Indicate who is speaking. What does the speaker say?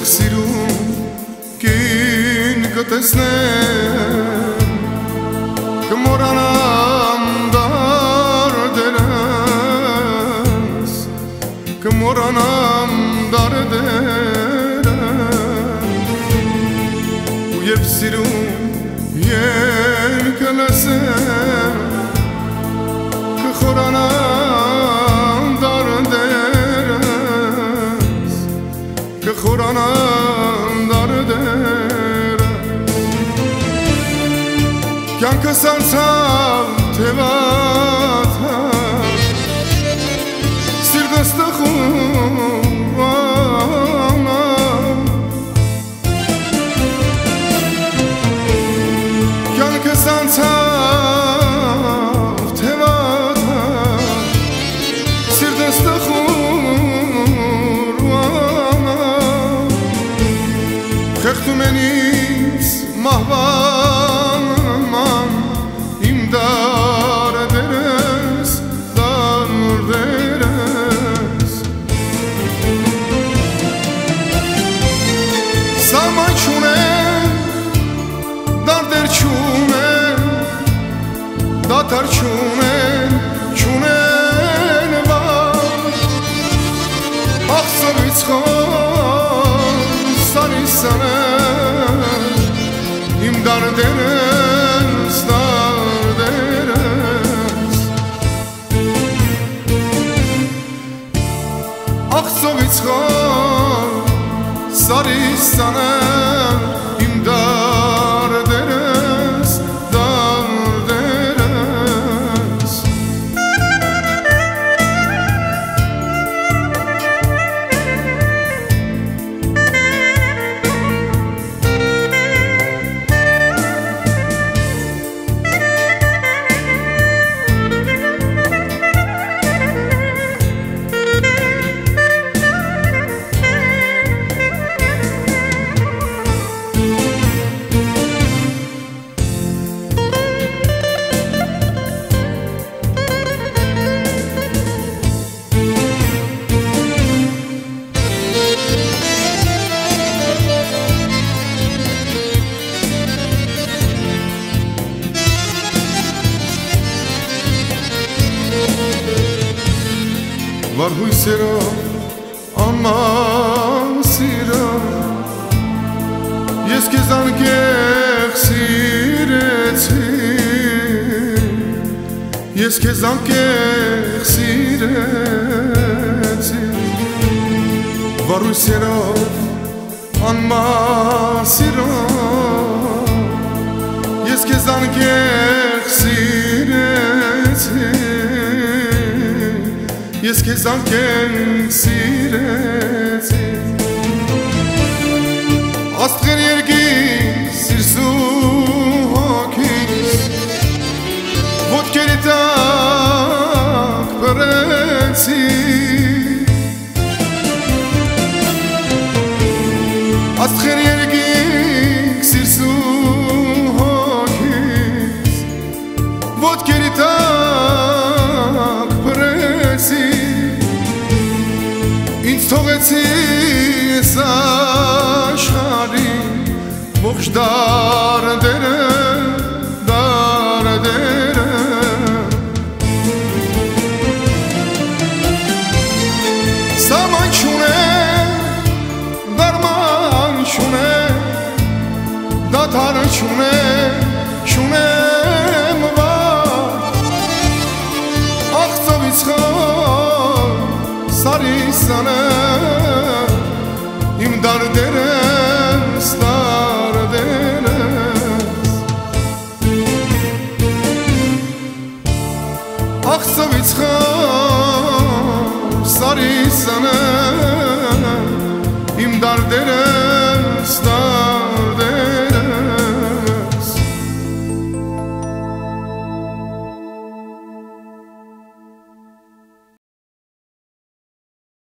Speaker 1: תחזירו כן כתסנם כמו רנם דרדרס כמו רנם דרדרס ויפסירו ילקלסם yanan dar dere Kyan kasarsam tevata. Sir dasta դարդեր չունեն դատար չունեն չունեն վար ախսովից խոր սարի սանեն իմ դարդերս դարդերս ախսովից խոր սարի Վար հույսերով անման սիրով Ես քեզ անկեղ սիրեցի Ես քեզ անկեղ սիրեցի Վար հույսերով անման սիրով Ես քեզ անկեղ Ես քեզ անկեն սիրեցի Աստղեր երկիր Çok dar dere, dar dere. Saman şune, darman şune Datar şune, şune var? Akta bitkan, sarı sana İmdar dere. Աղծովից խոր սարի սանը իմ դարդերս